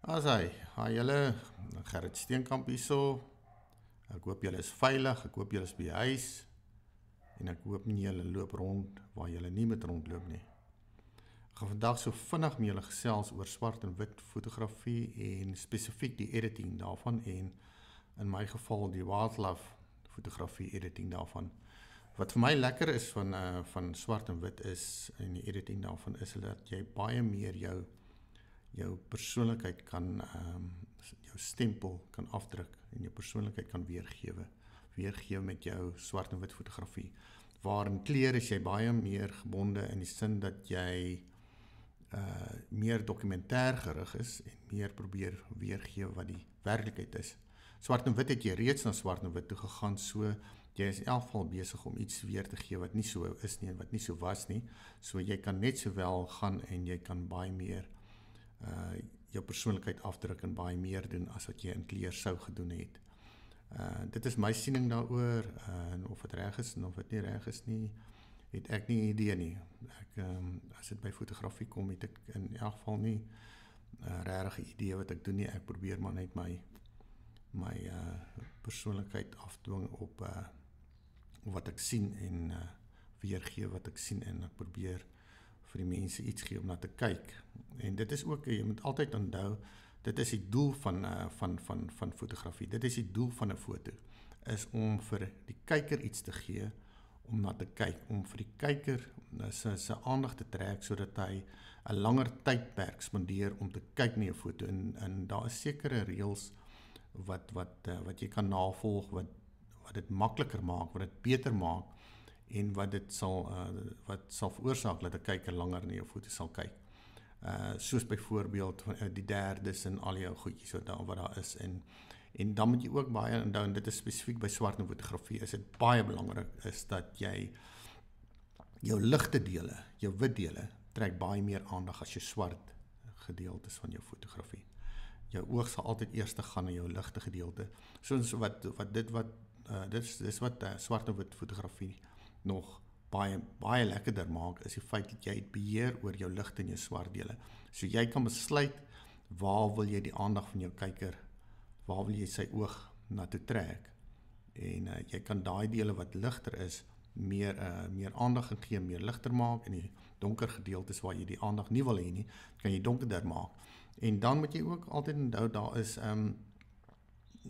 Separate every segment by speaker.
Speaker 1: As hy, hi julle, Gerrit Steenkamp hierso. Ek hoop julle is veilig, ek hoop julle is by die huis en ek hoop nie julle loop rond waar julle nie moet rondloop nie. Ek gaan vandag so vinnig met julle gesels oor swart en wit fotografie en spesifiek die editing daarvan en in my geval die wildlife fotografie editing daarvan. Wat vir my lekker is van uh van swart en wit is en die editing daarvan is dat jy baie meer jou jou persoonlikheid kan ehm um, jou stempel kan afdruk en jou persoonlikheid kan weergee weergee met jou swart en wit fotografie. Waar in kleur is jy baie meer gebonde in die sin dat jy uh meer dokumentêr gerig is en meer probeer weergee wat die werklikheid is. Swart en wit het jy reeds na swart en wit toe gegaan, so jy is in elk geval besig om iets weer te gee wat nie so is nie en wat nie so was nie. So jy kan net sowel gaan en jy kan baie meer uh jou persoonlikheid afdruk en baie meer doen as wat jy in kleur sou gedoen het. Uh dit is my siening daaroor uh, en of dit reg is en of dit nie reg is nie, het ek nie idee nie. Ek ehm um, as dit by fotografie kom, het ek in elk geval nie 'n uh, regte idee wat ek doen nie. Ek probeer maar net my my uh persoonlikheid afdwing op uh wat ek sien en uh weergee wat ek sien en ek probeer vir die mense iets gee om na te kyk. En dit is ook jy moet altyd onthou dit is die doel van uh, van van van fotografie. Dit is die doel van 'n foto is om vir die kyker iets te gee om na te kyk, om vir die kyker se se aandag te trek sodat hy 'n langer tydperk spandeer om te kyk na 'n foto en en daar is sekere reëls wat wat uh, wat jy kan navolg wat wat dit makliker maak, wat dit beter maak en wat dit sal uh, wat sal veroorsaak dat 'n kyker langer na jou foto sal kyk. Uh soos byvoorbeeld uh, die derdes en al jou goedjies wat daar wat daar is en en dan moet jy ook baie onthou en dit is spesifiek by swart en fotografie is dit baie belangrik is dat jy jou ligte dele, jou wit dele trek baie meer aandag as jou swart gedeeltes van jou fotografie. Jou oog sal altyd eers gaan na jou ligte gedeelte. Soos wat wat dit wat uh, dit is dis wat uh, swart en wit fotografie nog baie baie lekkerder maak is die feit dat jy beheer oor jou ligte en jou swart dele. So jy kan besluit waar wil jy die aandag van jou kyker waar wil jy sy oog na toe trek? En uh, jy kan daai dele wat ligter is meer uh meer aandag gee, meer ligter maak en die donker gedeeltes waar jy die aandag nie wil hê nie, kan jy donkerder maak. En dan moet jy ook altyd onthou daar is um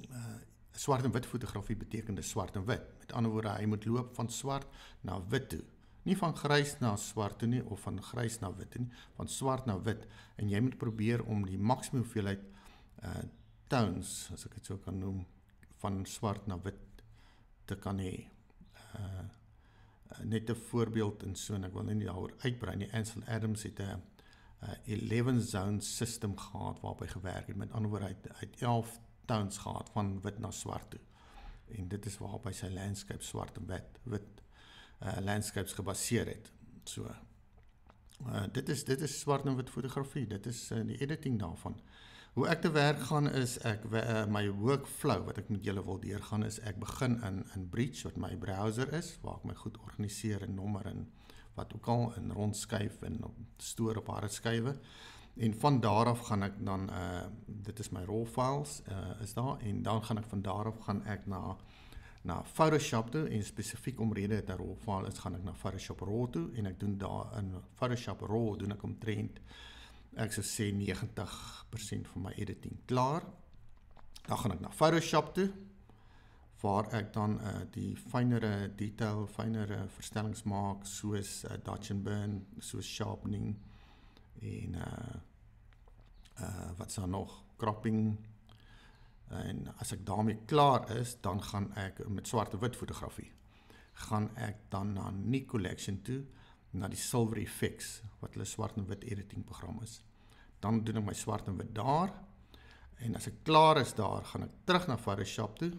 Speaker 1: uh swart en wit fotografie beteken dis swart en wit. Met ander woorde, hy moet loop van swart na wit toe. Nie van grys na swart toe nie of van grys na wit nie, van swart na wit en jy moet probeer om die maksimum hoeveelheid uh tones, as ek dit sou kan noem, van swart na wit te kan hê. Uh net 'n voorbeeld in so en ek wil nie daaroor uitbrei nie. Ansel Adams het 'n 11 zone system gehad waarop hy gewerk het. Met ander woorde, hy het 11 tones gehad van wit na swart toe. En dit is waarop hy sy landscape swart en wit wit uh landscapes gebaseer het. So uh dit is dit is swart en wit fotografie. Dit is uh, die editing daarvan. Hoe ek te werk gaan is ek uh, my workflow wat ek met julle wil deurgaan is ek begin in in Breach wat my browser is waar ek my goed organiseer en nommer en wat ook al in rondskuif en op stoor op harde skywe. En van daar af gaan ek dan uh dit is my raw files uh is daar en dan gaan ek van daar af gaan ek na na Photoshop toe en spesifiek omrede het 'n raw file is gaan ek na Photoshop raw toe en ek doen daar in Photoshop raw doen ek omtrent ek sou sê 90% van my editing klaar. Dan gaan ek na Photoshop toe waar ek dan uh die fynere detail, fynere verstellings maak soos uh, dodge and burn, soos sharpening en uh uh wat sou nog? Cropping. En as ek daarmee klaar is dan gaan ek met swart en wit fotografie. Gaan ek dan na nie collection toe na die silver effects wat hulle swart en wit editing program is. Dan doen ek my swart en wit daar. En as ek klaar is daar gaan ek terug na Photoshop toe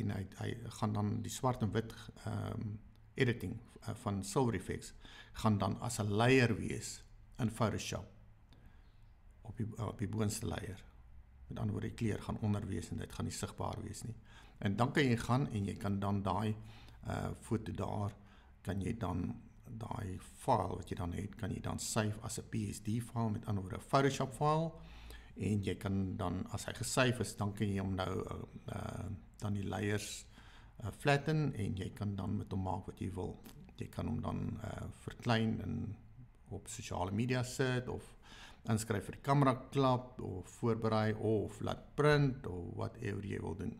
Speaker 1: en hy hy gaan dan die swart en wit ehm um, editing uh, van silver effects gaan dan as 'n layer wees in Photoshop op die op die boonste layer. Met ander woorde, die kleur gaan onder wees en dit gaan nie sigbaar wees nie. En dan kan jy gaan en jy kan dan daai uh foto daar kan jy dan daai file wat jy dan het, kan jy dan save as 'n PSD file met ander woorde 'n Photoshop file en jy kan dan as hy gesave is, dan kan jy hom nou uh, uh dan die layers uh, flatten en jy kan dan met hom maak wat jy wil. Jy kan hom dan uh verklein en op sosiale media sit of inskryf vir die kamera klap of voorberei of laat print of whatever jy wil doen.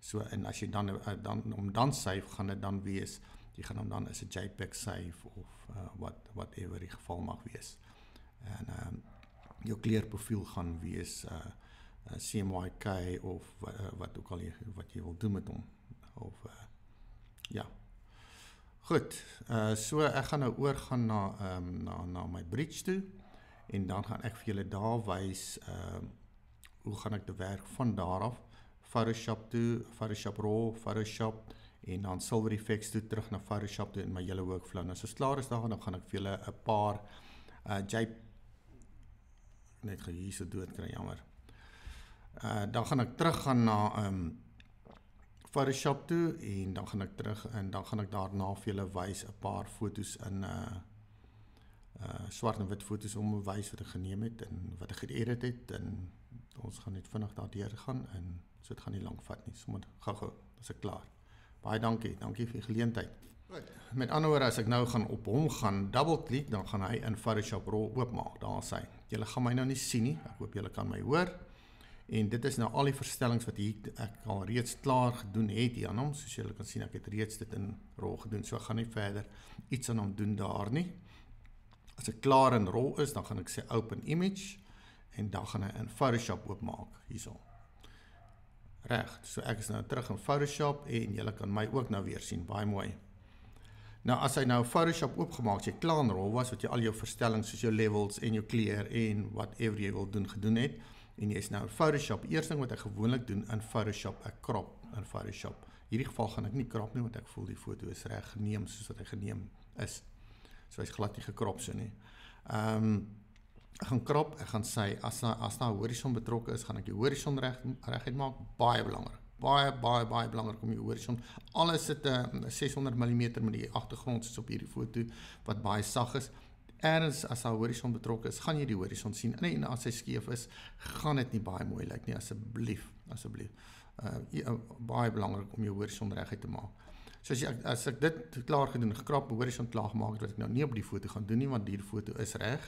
Speaker 1: So en as jy dan uh, dan om dan save gaan dit dan wees jy gaan hom dan as 'n JPEG save of uh, wat whatever die geval mag wees. En ehm um, jou kleurprofiel gaan wees uh, uh CMYK of uh, wat ook al jy wat jy wil doen met hom of uh, ja. Goed. Uh so ek gaan nou oorgaan na ehm um, na na my bridge toe en dan gaan ek vir julle daar wys ehm uh, hoe gaan ek te werk van daar af Photoshop toe, Photoshop Raw, Photoshop en dan Silver Effects toe terug na Photoshop toe in my hele workflow. Nou as dit klaar is dan dan gaan ek vir julle 'n paar uh J net gou hier so dood kry jammer. Uh dan gaan ek terug gaan na um Photoshop toe en dan gaan ek terug en dan gaan ek daarna vir julle wys 'n paar fotos in uh uh swart en wit fotos om te wys wat ek geneem het en wat ek geëdit het en ons gaan net vinnig daardeur gaan en so dit gaan nie lank vat nie. Sommige gou-gou, as ek klaar. Baie dankie. Dankie vir die geleentheid. Met ander woorde as ek nou gaan op hom gaan double klik dan gaan hy in Photoshop Raw oopmaak. Daar sê hy. Julle gaan my nou nie sien nie. Ek hoop julle kan my hoor. En dit is nou al die verstellings wat hier ek al reeds klaar gedoen het hier aan hom. Soos julle kan sien ek het reeds dit in Raw gedoen. So ek gaan nie verder iets aan hom doen daar nie. As ek klaar in Raw is, dan gaan ek sê open image en dan gaan hy in Photoshop oopmaak hierso. Reg. So ek is nou terug in Photoshop en julle kan my ook nou weer sien. Baie mooi. Nou as hy nou Photoshop oopgemaak het, jy klaar in rol was wat jy al jou verstellings soos jou levels en jou kleur en whatever jy wil doen gedoen het en jy's nou in Photoshop. Eerste ding wat ek gewoonlik doen in Photoshop, ek crop in Photoshop. Hierdie geval gaan ek nie crop nie want ek voel die foto is reg geneem soos wat hy geneem is. So hy's glad nie gekrop so nie. Ehm um, ek gaan krop, ek gaan sê as na, as daar horison betrokke is, gaan ek die horison reg reguit maak, baie belangrik baie baie baie belangrik om die horison. Alles sit 'n uh, 600 mm met die agtergrond soos op hierdie foto wat baie sag is. Erns as daar horison betrokke is, gaan jy die horison sien. Nee, en as hy skeef is, gaan dit nie baie mooi lyk nie asseblief, asseblief. Uh baie belangrik om jou horison reguit te maak. So as jy as ek dit klaar gedoen, gekrap, horison klaar gemaak het wat ek nou nie op die foto gaan doen nie want hierdie foto is reg.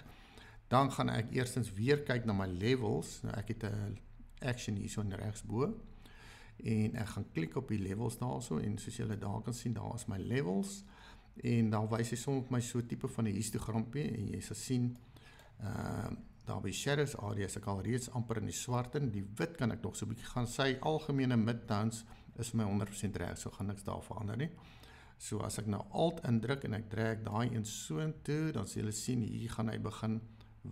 Speaker 1: Dan gaan ek eerstens weer kyk na my levels. Nou ek het 'n action hier so regs bo en ek gaan klik op die levels daarso en soos julle daar kan sien daar is my levels en dan wys hy soms my so tipe van 'n histogrampie en jy sal sien ehm uh, daar by shadows areas ek al reeds amper in die swart en die wit kan ek nog so 'n bietjie gaan sy algemene midtones is vir my 100% reg so gaan niks daar verander nie so as ek nou alt indruk en ek trek daai een soontoe dan sal julle sien hier gaan hy begin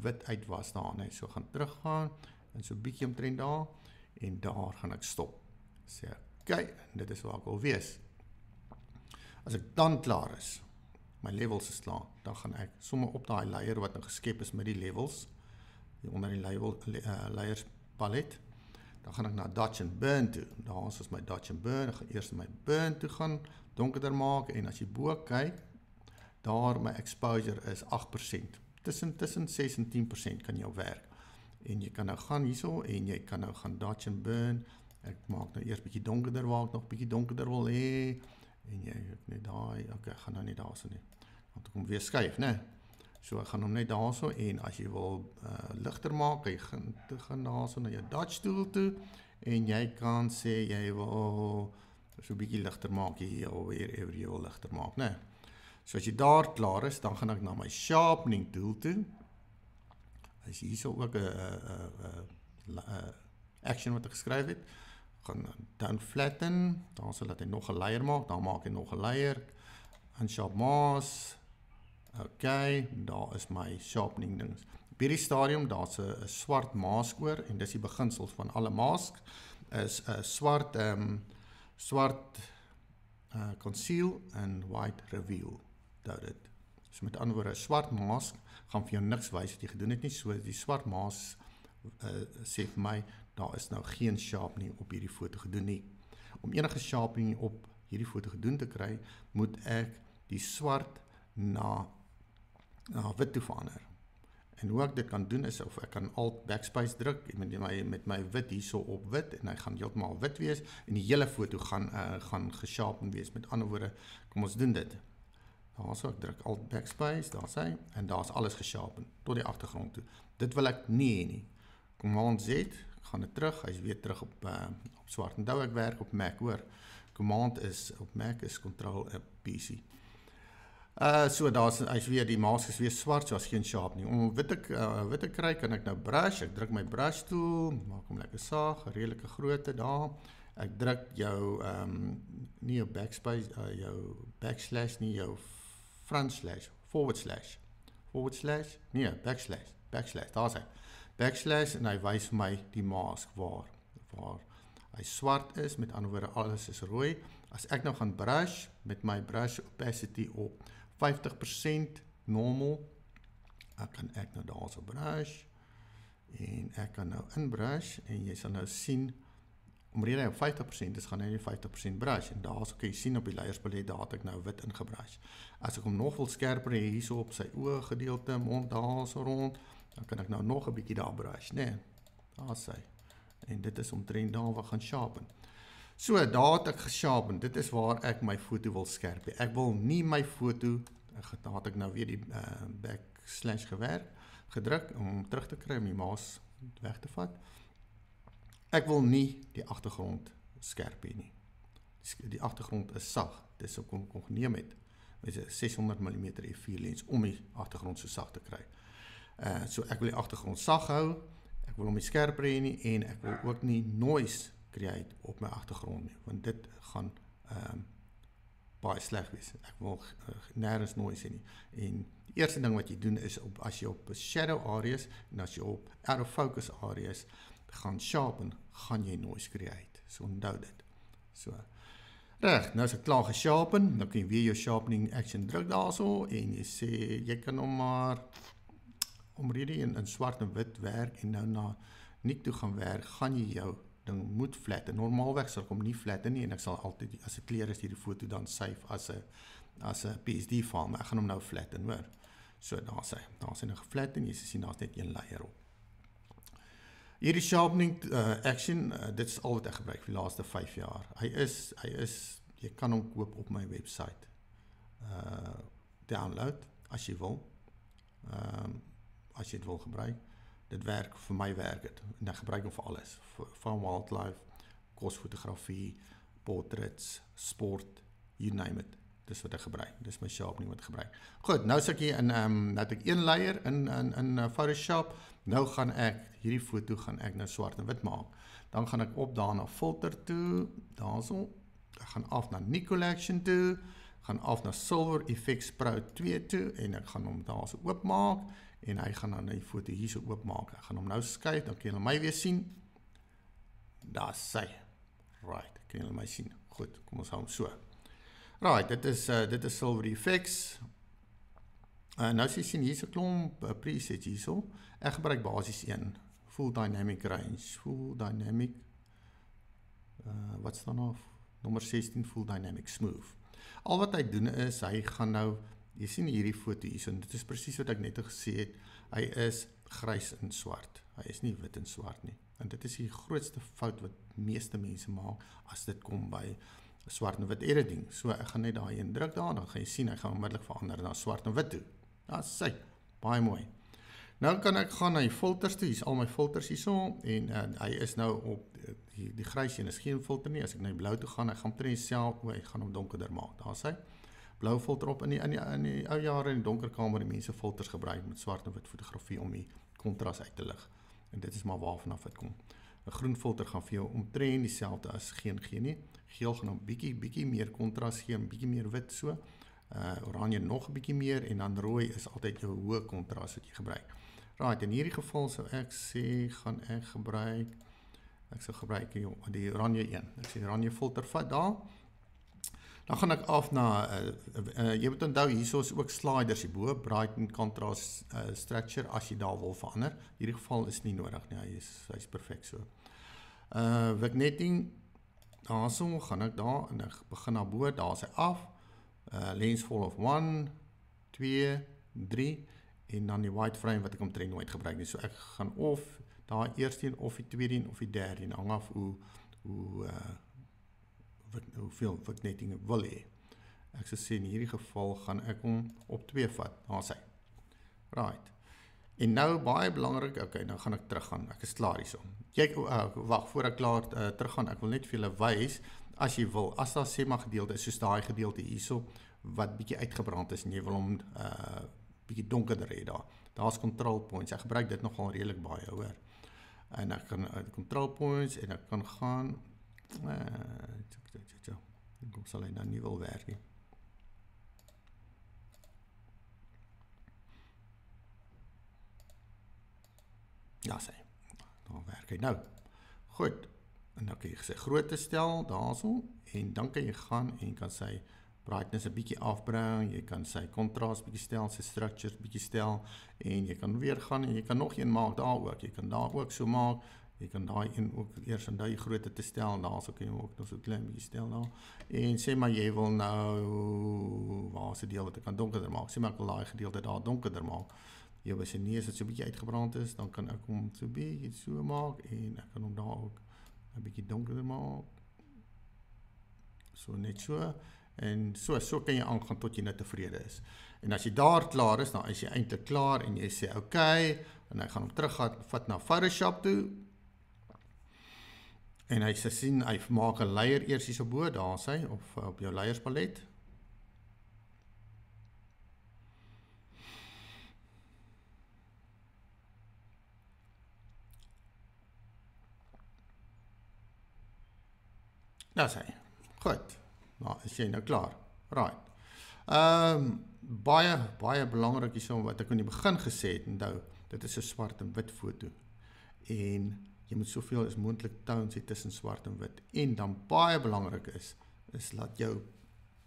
Speaker 1: wit uitwas daar net so gaan teruggaan en so bietjie omtrent daar en daar gaan ek stop sê okay, dit is waar ek wil wees. As ek dan klaar is, my levels is klaar, dan gaan ek sommer op daai layer wat nou geskep is met die levels hier onder die level uh, layers palet, dan gaan ek na Dodge and Burn toe. Daar is my Dodge and Burn, ek gaan eers my burn toe gaan, donkerder maak en as jy bo kyk, daar my exposure is 8%. Tussen tussen 6 en 10% kan jy werk. En jy kan nou gaan hierso en jy kan nou gaan Dodge and Burn ek maak nou eers bietjie donkerder waar ek nog bietjie donkerder wil hê en jy net daai okay gaan nou nie daarso nie want ek kom weer skuif nê so ek gaan hom net daarso en as jy wil uh, ligter maak jy gaan te gaan daarso na jou dodge tool toe en jy kan sê jy wil so bietjie ligter maak hier of weer ewer jy wil ligter maak nê so as jy daar klaar is dan gaan ek na my sharpening tool toe. As jy hierso ook 'n 'n 'n action wat ek geskryf het. Gaan dan flatten, dan sal dit nog 'n layer maak, dan maak hy nog 'n layer en sharp mask. OK, daar is my sharpening dings. Op hierdie stadium daar's 'n swart mask oor en dis die beginsel van alle mask is 'n swart ehm um, swart uh conceal en white reveal. Dat dit. So met ander woorde, 'n swart mask gaan vir jou niks wys wat jy gedoen het nie. So die swart mask uh sê vir my daar is nou geen sharpening op hierdie foto gedoen nie. Om enige sharpening op hierdie foto gedoen te kry, moet ek die swart na na wit toe verander. En hoe ek dit kan doen is of ek kan alt backspace druk met my met my wit hierso op wit en hy gaan heeltemal wit wees en die hele foto gaan uh, gaan gesharpen wees. Met ander woorde, kom ons doen dit. Daarso ek druk alt backspace, daar's hy en daar's alles gesharpen tot die agtergrond toe. Dit wil ek nie hê nie. Command Z, gaan dit terug. Hy's weer terug op uh, op swart. Onthou ek werk op Mac, hoor. Command is op Mac is Control op PC. Uh so daar's hy's weer die mask is weer swart, so as geen sharp nie. Om wit te uh, wit te kry, kan ek nou brush. Ek druk my brush tool, maak hom lekker saag, redelike grootte daar. Ek druk jou ehm um, nie jou backspace uh, jou backslash nie, jou front slash, forward slash. Forward slash? Nee, backslash, backslash. Daar's hy. Backslash en hy wys vir my die mask waar waar hy swart is, met ander woorde alles is rooi. As ek nou gaan brush met my brush opacity op 50% normal. Ek kan ek nou daarso brush en ek kan nou inbrush en jy sal nou sien omrede hy op 50% is gaan hy nie 50% brush en daarso kan jy sien op die leierspalet daar het ek nou wit ingebrush. As ek hom nog wil skerper hê hierso op sy oë gedeelte, mond daarso rond, dan kan ek nou nog 'n bietjie daar brush, né? Nee, daar sê. En dit is omtrent daar waar gaan sharpen. So daar het ek gesharpen. Dit is waar ek my foto wil skerp. Ek wil nie my foto ek het ek nou weer die uh, backslash gewerk gedruk om terug te kry om die maas weg te vat. Ek wil nie die agtergrond skerp hê nie. Die, agtergrond is sag. Dis ook om kon geneem het met 'n 600 mm f4 lens om die agtergrond so sag te kry. Uh so ek wil die agtergrond sag hou. Ek wil hom nie skerp hê nie en ek wil ook nie noise create op my agtergrond nie want dit gaan ehm um, baie sleg wees. Ek wil uh, nêrens noise nie. En die eerste ding wat jy doen is op as jy op shadow areas en as jy op out of focus areas gaan sharpen, gaan jy noise create. So onthou dit. So reg, nou as ek klaar gesharpen, nou kan jy weer jou sharpening action druk daarso en jy sê jy kan hom maar omrede in in swart en wit werk en nou na nik toe gaan werk, gaan jy jou ding moet flatten. Normaalweg sal ek hom nie flatten nie en ek sal altyd as 'n kleur is hierdie foto dan save as 'n as 'n PSD file, maar ek gaan hom nou flatten, hoor. So daar sê, daar sien 'n geflatten, jy sien daar's net een layer op. Hierdie sharpening uh, action, uh, dit is al wat ek gebruik vir die laaste 5 jaar. Hy is hy is jy kan hom koop op my webwerf. Uh download as jy wil. Ehm um, as jy dit wil gebruik dit werk vir my werk dit en ek gebruik hom vir alles. Van wildlife kosfotografie portraits sport you name it. Dis wat ek gebruik. Dis my sharp nie wat ek gebruik. Goed nou sit ek hier in ehm um, nou het ek een layer in in in uh, Photoshop. Nou gaan ek hierdie foto gaan ek nou swart en wit maak. Dan gaan ek op daarna filter toe. Daarso. Ek gaan af na Nik collection toe. Gaan af na Silver Effects Pro 2 toe en ek gaan hom daarso oopmaak en hy gaan dan 'n foto hierso oopmaak. Ek gaan hom nou skuif, dan kan julle my weer sien. Daar sê. Right, kan julle my sien. Goed, kom ons hou hom so. Right, dit is uh, dit is Silver Effects. En uh, nou as jy sien hier's 'n klomp uh, presets hierso. Ek gebruik basies een full dynamic range, full dynamic uh wat staan nou nommer 16 full dynamic smooth. Al wat hy doen is hy gaan nou Jy sien hierdie foto hier, en dit is presies wat ek net gesê het. Hy is grys en swart. Hy is nie wit en swart nie. En dit is die grootste fout wat meeste mense maak as dit kom by swart en wit editing. So ek gaan net daai een druk daar, dan gaan jy sien hy gaan onmiddellik verander na swart en wit toe. Daar's sy. Baie mooi. Nou kan ek gaan na die filters toe. Hier's al my filters hierso en uh, hy is nou op die, die grys een is geen filter nie. As ek na die blou toe gaan, hy gaan presies self, o, hy gaan hom donkerder maak. Daar's hy blou filter op in die in die in die ou jare in die donker kamer die mense filters gebruik met swart en wit fotografie om die kontras uit te lig. En dit is maar waarvan af dit kom. 'n Groen filter gaan vir jou omtrent dieselfde as geen geen nie. Geel gaan 'n bietjie bietjie meer kontras gee, 'n bietjie meer wit so. Uh oranje nog 'n bietjie meer en dan rooi is altyd jou hoë kontras wat jy gebruik. Right, in hierdie geval sou ek sê gaan ek gebruik ek sou gebruik die oranje een. Ek sê oranje filter vat daar. Dan gaan ek af na uh, uh, jy moet onthou hierso is ook sliders hierbo, brighten contrast uh, structure as jy daar wil verander. In hierdie geval is nie nodig nie. Hy is hy's perfek so. Uh vignetting daarso gaan ek daar en ek begin na bo, daar's hy af. Uh lens full of 1 2 3 en dan die white frame wat ek omtrent nooit gebruik nie. So ek gaan of daai eerste een of die tweede een of die derde een hang af hoe hoe uh wat hoeveel wat netting ek wil hê. Ek sê in hierdie geval gaan ek hom op 2 vat. Daar's hy. Right. En nou baie belangrik, okay, nou gaan ek teruggaan. Ek is klaar hierso. Jy uh, wag voor ek klaar uh, teruggaan. Ek wil net vir julle wys as jy wil, as daar sê maar gedeelte is soos daai gedeelte hierso wat bietjie uitgebrand is en jy wil hom uh bietjie donkerder hê daar. Daar's control points. Ek gebruik dit nogal redelik baie, hoor. En ek kan uh, control points en ek kan gaan uh kom sal hy nou nie wil werk nie. Ja, sê. Dan werk hy nou. Goed. En dan kan jy sê grootte stel daarso en dan kan jy gaan en kan sê brightness 'n bietjie afbring, jy kan sy kontras bietjie stel, sy structures bietjie stel en jy kan weer gaan en jy kan nog een maak daar ook. Jy kan daar ook so maak. Jy kan daai een ook eers in daai grootte te stel en daarso kan jy ook nog so klein bietjie stel daar. En sê maar jy wil nou waar die deel wat ek kan donkerder maak? Sê maar ek wil daai gedeelte daar donkerder maak. Jy wil sy neus wat so 'n bietjie uitgebrand is, dan kan ek hom so bietjie so maak en ek kan hom daar ook 'n bietjie donkerder maak. So net so en so so kan jy aangaan tot jy net tevrede is. En as jy daar klaar is, dan is jy eintlik klaar en jy sê oké okay, en hy gaan hom teruggaan vat na Photoshop toe. En hy sê sien hy maak 'n layer eers hier so bo, daar sê of op jou layers palet. Nou sê. Goed. Nou, is jy nou klaar? Right. Ehm um, baie baie belangrik hierso wat ek aan die begin gesê het, onthou, dit is 'n swart en wit foto. En jy moet soveel as moontlik tones hê tussen swart en wit. En dan baie belangrik is is laat jou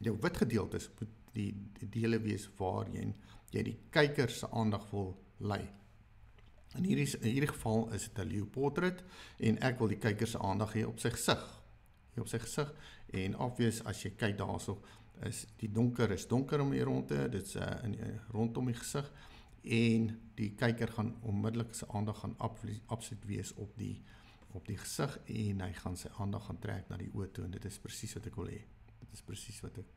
Speaker 1: jou wit gedeeltes moet die, die dele wees waar jy jy die kyker se aandag wil lei. In hierdie in hierdie geval is dit 'n leeu portret en ek wil die kyker se aandag hê op sy gesig hier op sy gesig en obvious as jy kyk daarso is die donker is donker om hier rondte dit's uh, in uh, rondom die gesig en die kyker gaan onmiddellik sy aandag gaan absoluut wees op die op die gesig en hy gaan sy aandag gaan trek na die oë toe en dit is presies wat ek wil hê dit is presies wat ek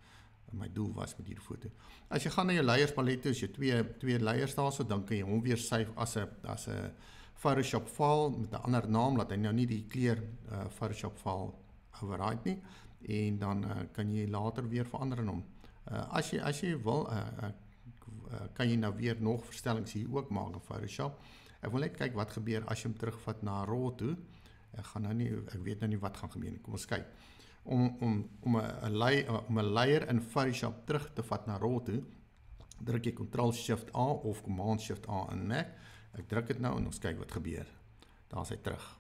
Speaker 1: my doel was met hierdie foto. As jy gaan na jou layers palet toe, as jy twee twee layers daarso, dan kan jy hom weer save as 'n as 'n Photoshop file met 'n ander naam, laat hy nou nie die kleur uh, Photoshop file override nie en dan uh, kan jy later weer verander in hom. Uh, as jy as jy wil uh, uh, uh, kan jy nou weer nog verstellings hier ook maak in Photoshop. Ek wil net kyk wat gebeur as jy hom terugvat na RAW toe. Ek gaan nou nie ek weet nou nie wat gaan gebeur nie. Kom ons kyk. Om om om 'n lay om 'n layer in Photoshop terug te vat na RAW toe, druk jy Ctrl Shift A of Command Shift A in Mac. Ek druk dit nou en ons kyk wat gebeur. Daar's hy terug.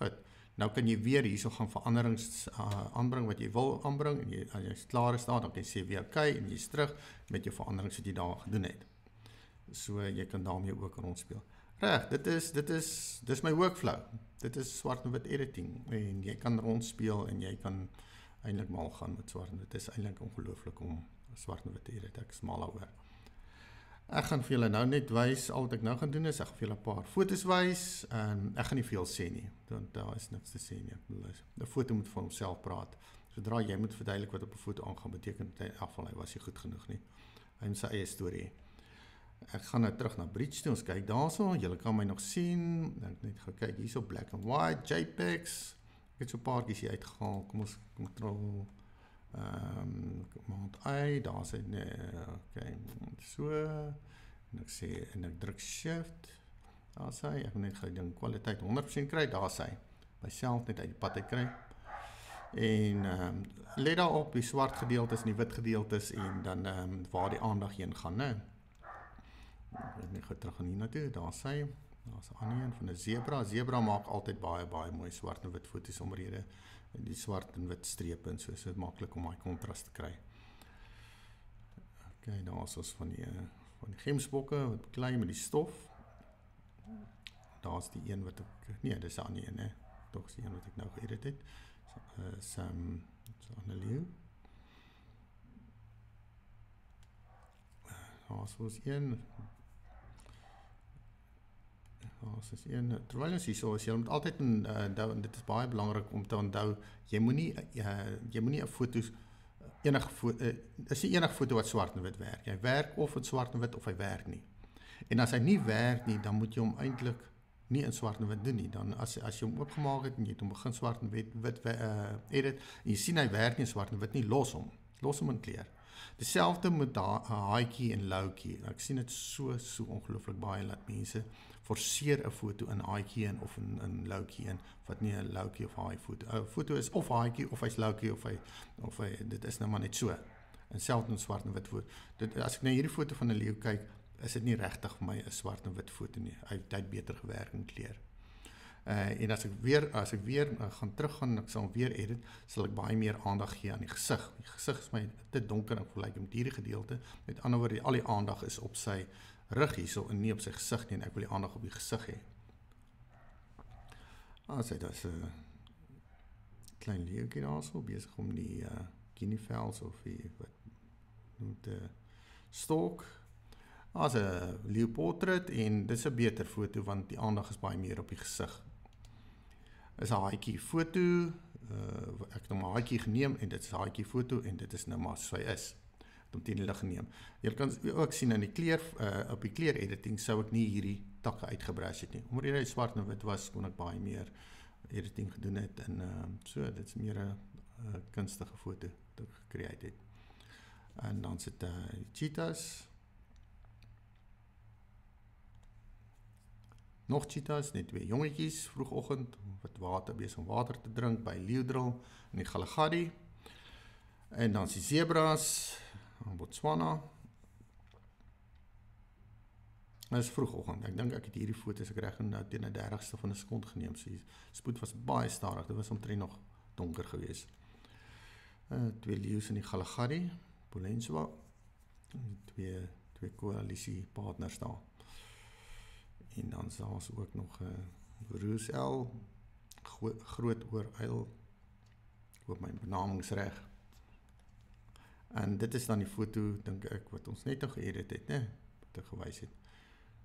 Speaker 1: Goed. Nou kan jy weer hierso gaan veranderings uh, aanbring wat jy wil aanbring en jy as jy klaar is daar dan kan jy sê weer okay, en jy's terug met jou veranderings wat jy daar gedoen het. So jy kan daarmee ook rondspeel. Reg, dit is dit is dis my workflow. Dit is swart en wit editing en jy kan rondspeel en jy kan eintlik mal gaan met swart en dit is eintlik ongelooflik om swart en wit te edit. Ek smaal daaroor. Ek gaan vir julle nou net wys al wat ek nou gaan doen is ek gaan vir julle 'n paar fotos wys en ek gaan nie veel sê nie want daar is niks te sê nie. 'n foto moet vir homself praat. Sodra jy moet verduidelik wat op 'n foto aangaan, beteken dit in afval hy was nie goed genoeg nie. Hy het sy eie storie. Ek gaan nou terug na Bridge toe. Ons kyk daarso. Julle kan my nog sien. Ek net gou kyk hierso black and white JPEGs. Ek het so 'n paar kies hier uitgehaal. Kom ons kontrol Ehm um, mount I, daar sê nee, okay, so en ek sê en ek druk shift. Daar sê ek moet net gou ding kwaliteit 100% kry, daar sê myself net uit die pad uit kry. En ehm um, let daar op die swart gedeeltes en die wit gedeeltes en dan ehm um, waar die aandag heen gaan, né? Ek net gou terug aan hier na toe, daar sê daar's 'n ander een van 'n zebra. Zebra maak altyd baie baie mooi swart en wit foto's omrede die swart en wit strepe en so is dit maklik om daai kontras te kry. OK, daar's ons van die van die gemsbokke wat klei met die stof. Daar's die een wat ek nee, dis aan die een hè. Tog die een wat ek nou geëdit het. Is ehm so 'n leeu. Daar's ons een Ons is een terwyl ons hierso is, jy moet altyd onthou en dit is baie belangrik om te onthou, jy moenie uh, jy moenie 'n foto enige foto uh, is nie enige foto wat swart en wit werk. Jy werk of dit swart en wit of hy werk nie. En as hy nie werk nie, dan moet jy hom eintlik nie in swart en wit doen nie. Dan as as jy hom oopgemaak het en jy het hom begin swart en wit wit uh, edit en jy sien hy werk nie swart en wit nie, los hom. Los hom in kleur. Dieselfde met daai haatjie en loutjie. Ek sien dit so so ongelooflik baie dat mense forceer 'n foto in haatjie en of in in loutjie in wat nie 'n loutjie of haai foto. 'n Foto is of haatjie of hy's loutjie of hy of hy dit is nou maar net so. En selfs in swart en wit foto. Dit as ek na hierdie foto van 'n leeu kyk, is dit nie regtig vir my 'n swart en wit foto nie. Hy het beter gewerk in kleur. Uh en as ek weer as ek weer uh, gaan teruggaan, ek sal weer edit, sal ek baie meer aandag gee aan die gesig. Die gesig is my te donker en vergelyk met hierdie gedeelte. Met ander woorde, al die aandag is op sy rug hierso en nie op sy gesig nie en ek wil die aandag op die gesig hê. As hy dit 'n klein leeuetjie daarso besig om die uh guineavels of die wat noem dit stalk as 'n leeuportret en dis 'n beter foto want die aandag is baie meer op die gesig. Is 'n haatjie foto, uh, ek het nou 'n haatjie geneem en dit is 'n haatjie foto en dit is nou maar so hy is teen die lig geneem. Jy kan ook sien in die kleur uh, op die kleur editing sou ek nie hierdie takke uitgebruis het nie. Omdat hy swart en wit was, kon ek baie meer editing gedoen het en uh, so dit's meer 'n uh, kunstige foto wat ek gekreë het. En dan sit uh, die cheetahs Nog cheetahs, net twee jongetjies vroegoggend wat water besig om water te drink by Leeudril in die Galagadi. En dan die zebras Botswana. Dit is vroegoggend. Ek dink ek het hierdie foto's ek reg nou teen 'n 30ste van 'n sekond geneem. So spoed was baie stadig. Dit was omtrent nog donker geweest. Uh twee leeu's in die Galagadi, Polenswa. Twee twee koalisie partners daar. En dan daar ook nog 'n uh, Roosel groot ooruil. Ek hoop my benaming is reg. En dit is dan die foto dink ek wat ons net nou geëdit het, né? Ek gewys het.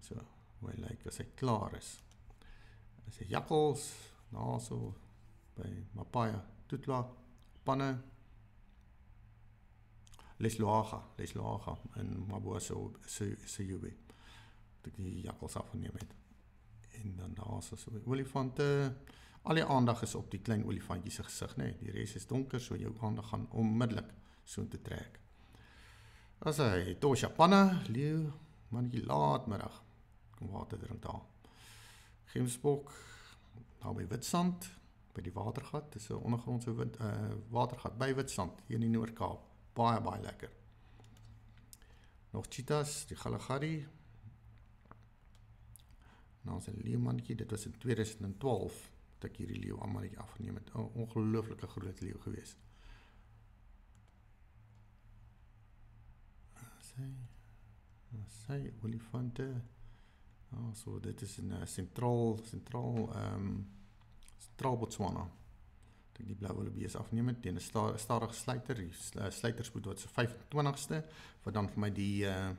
Speaker 1: So, hoe hy lyk as hy klaar is. As hy jakkals daarso by Mapaya, Tutla, Panne Lesloaga, Lesloaga in Maboso se se Jubi ek die jakkals afgeneem het. En dan daar is so olifante. Al die aandag is op die klein olifantjie se gesig. Nee, die res is donker, so jou aandag gaan onmiddellik so te trek. As hy Tosha panne, leeu, manetjie laatmiddag kom water drink daar. Gemsbok daar by Witstrand by die watergat, dis 'n ondergrondse wind uh watergat by Witstrand hier in die Noord-Kaap. Baie baie lekker. Nog cheetahs, die Galagadi, Nou ons 'n leeumanetjie, dit was in 2012 dat ek hierdie leeu almaletjie afgeneem het. 'n Ongelooflike groot leeu gewees. Sy olifante. Ah, so dit is 'n sentraal sentraal ehm um, sentraal Botswana. Ek die blou wildebees afneem teen 'n stadige sluiter, sluiterspoed wat so 25ste wat dan vir my die uh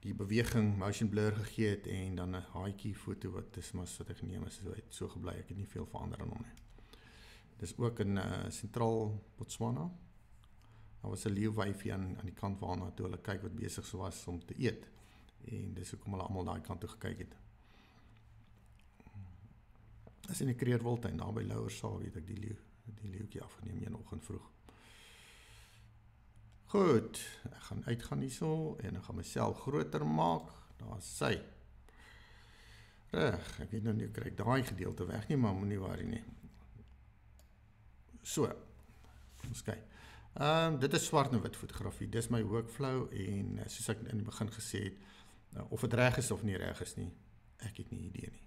Speaker 1: die beweging motion blur gegee het en dan 'n haatjie foto wat dis maar wat ek geneem het so het so gebly ek het nie veel verander aan hom nie. Dis ook in uh, sentraal Botswana. Daar was 'n leeuwyfie aan aan die kant waarna toe hulle kyk wat besig so was om te eet en dis hoekom hulle almal daai kant toe gekyk het. As in die Kreerwiltuin naby Louwersaal weet ek die leeu die leeuetjie afgeneem een oggend vroeg. Goed, ek gaan uitgaan hierso en ek gaan myself groter maak. Daar's sy. Reg, ek weet nou nie kry daai gedeelte weg nie, maar moenie worry nie. So. Ons kyk. Ehm um, dit is swart en wit fotografie. Dis my workflow en eh, soos ek in die begin gesê het, uh, of dit reg is of nie reg is nie, ek het nie idee nie.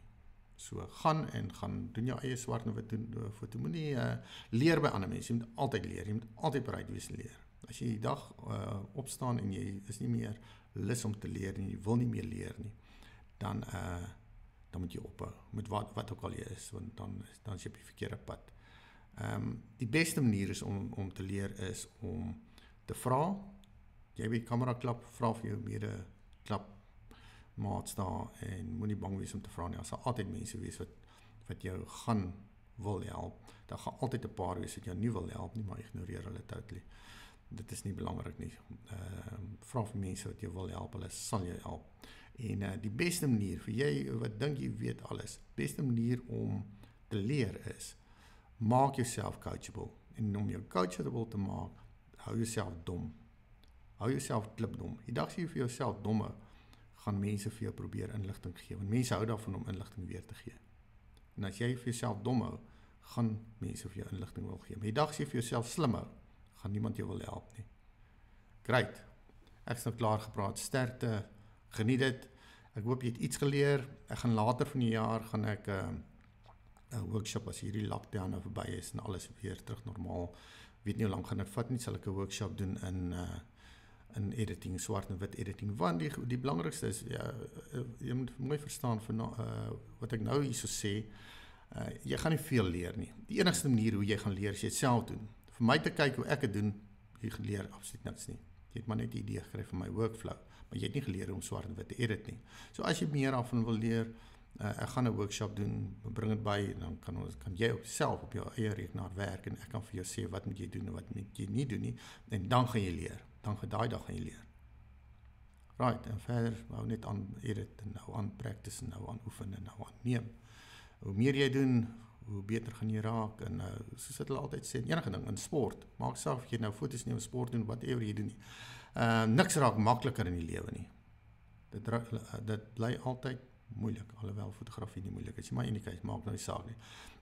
Speaker 1: So gaan en gaan doen jou eie swart en wit eh, foto. Moenie uh, leer by ander mense. Jy moet altyd leer. Jy moet altyd bereid wees om te leer. As jy die dag uh opstaan en jy is nie meer lus om te leer nie, jy wil nie meer leer nie, dan uh dan moet jy ophou met wat wat ook al jy is, want dan dan is jy op die verkeerde pad. Ehm um, die beste manier is om om te leer is om te vra. Jy weet kamera klap, vra vir jou mede klap maats daar en moenie bang wees om te vra nie. Daar sal altyd mense wees wat wat jou gaan wil help. Daar gaan altyd 'n paar wees wat jou nie wil help nie, maar ignoreer hulle totally. Dit is nie belangrik nie. Ehm uh, vra vir mense wat jou wil help, hulle sal jou help. En uh, die beste manier vir jy wat dink jy weet alles, beste manier om te leer is maak jouself coachable. En om jou coachable te maak, hou jouself dom. Hou jouself klipdom. Die dag as jy vir jouself domme gaan mense vir jou probeer inligting gee want mense hou daarvan om inligting weer te gee. En as jy vir jouself dom hou, gaan mense vir jou inligting wil gee. Maar die dag as jy vir jouself slim hou, gaan niemand jou wil help nie. Great. Ek is nou klaar gepraat. Sterkte. Geniet dit. Ek hoop jy het iets geleer. Ek gaan later van die jaar gaan ek uh, 'n workshop as hierdie lockdown nou verby is en alles weer terug normaal. Weet nie hoe lank gaan dit vat nie. Sal ek 'n workshop doen in uh in editing swart en wit editing want die die belangrikste is ja eh, jy moet mooi verstaan van uh, wat ek nou hierso sê uh, jy gaan nie veel leer nie die enigste manier hoe jy gaan leer is jy self doen vir my te kyk hoe ek dit doen jy geleer absoluut niks nie jy het maar net 'n idee gekry van my workflow maar jy het nie geleer hoe om swart en wit te edit nie so as jy meer af wil leer ek gaan 'n workshop doen bring dit by en dan kan ons kan jy op self op jou eie rekenaar werk en ek kan vir jou sê wat moet jy doen en wat moet jy nie doen nie en dan gaan jy leer dan gaan daai dag gaan jy leer. Right, en verder hou net aan edit en nou aan practice en nou aan oefen en nou aan neem. Hoe meer jy doen, hoe beter gaan jy raak en uh, soos dit hulle altyd sê, enige ding in sport, maak self of jy nou fotos neem, sport doen, whatever jy doen nie. Ehm uh, niks raak makliker in die lewe nie. Dit dit bly altyd moeilik alhoewel fotografie nie moeilik is. Jy maar enigheid maak nou die saak nie.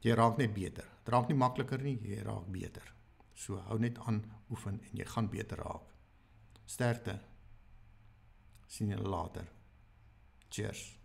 Speaker 1: Jy raak net beter. Dit raak nie makliker nie, jy raak beter. So hou net aan oefen en jy gaan beter raak. Sterkte. Sien julle later. Cheers.